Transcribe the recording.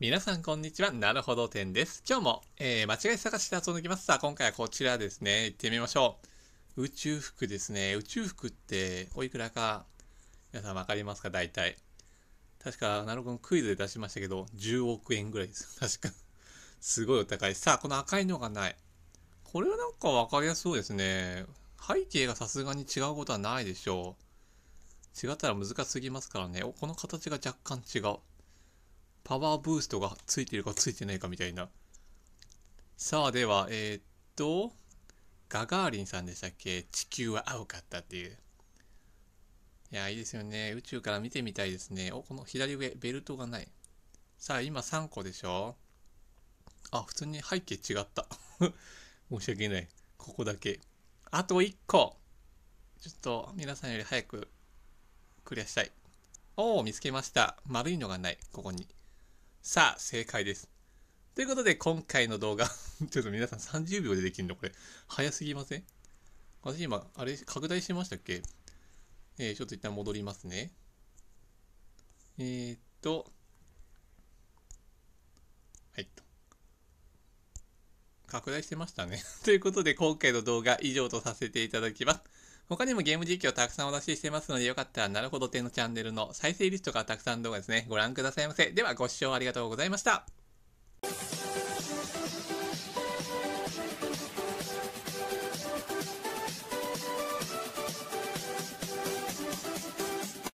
皆さんこんにちは。なるほど点です。今日も、えー、間違い探しで遊んできます。さあ、今回はこちらですね。行ってみましょう。宇宙服ですね。宇宙服っておいくらか、皆さんわかりますか？大体。確か、なるほどクイズで出しましたけど、10億円ぐらいです。確か。すごいお高い。さあ、この赤いのがない。これはなんかわかりやすそうですね。背景がさすがに違うことはないでしょう。違ったら難しすぎますからね。お、この形が若干違う。パワーブーストがついてるかついてないかみたいな。さあ、では、えー、っと、ガガーリンさんでしたっけ？地球は青かったっていう。いや、いいですよね。宇宙から見てみたいですね。お、この左上、ベルトがない。さあ、今3個でしょ？あ、普通に背景違った。申し訳ない。ここだけ。あと1個ちょっと皆さんより早くクリアしたい。おお、見つけました。丸いのがない。ここに。さあ、正解です。ということで、今回の動画 ちょっと皆さん30秒でできるの？これ、早すぎません？私今、あれ、拡大しましたっけ？えー、ちょっと一旦戻りますね。えー、っと、はいと。拡大してましたね。ということで、今回の動画以上とさせていただきます。他にもゲーム実況たくさんお出ししてますので、よかったらなるほど点のチャンネルの再生リストからたくさん動画ですね、ご覧くださいませ。では、ご視聴ありがとうございました。